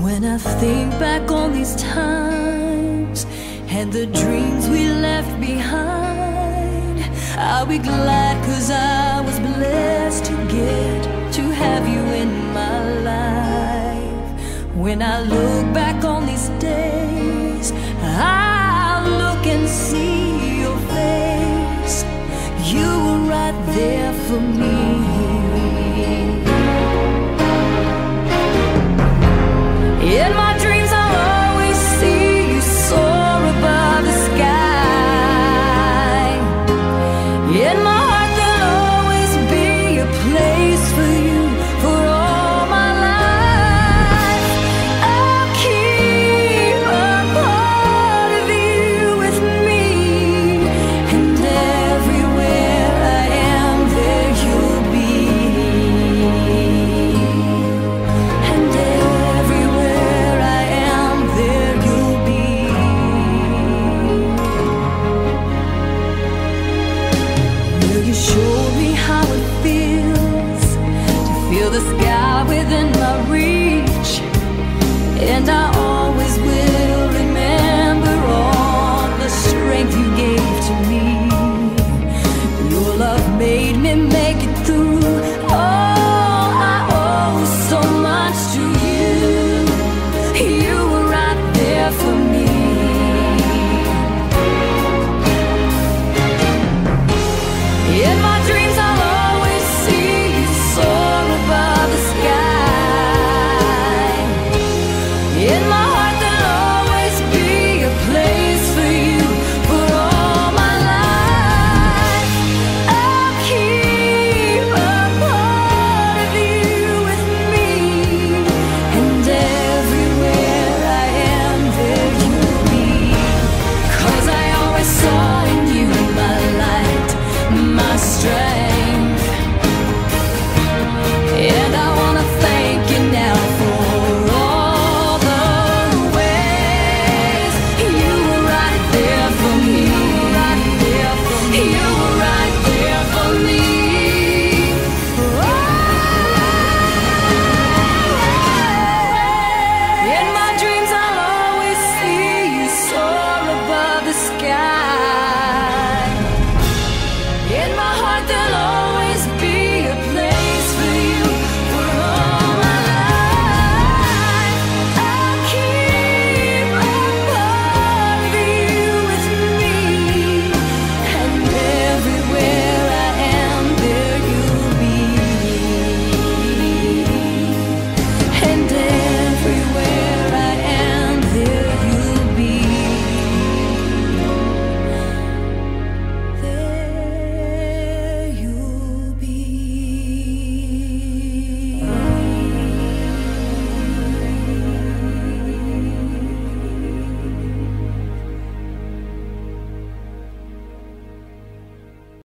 When I think back on these times and the dreams we left behind, I'll be glad cause I was blessed to get to have you in my life. When I look back Show me how it feels to feel the sky within my reach, and I always will remember all the strength you gave to me. Your love made me make it through. Oh, I owe so much to. strength.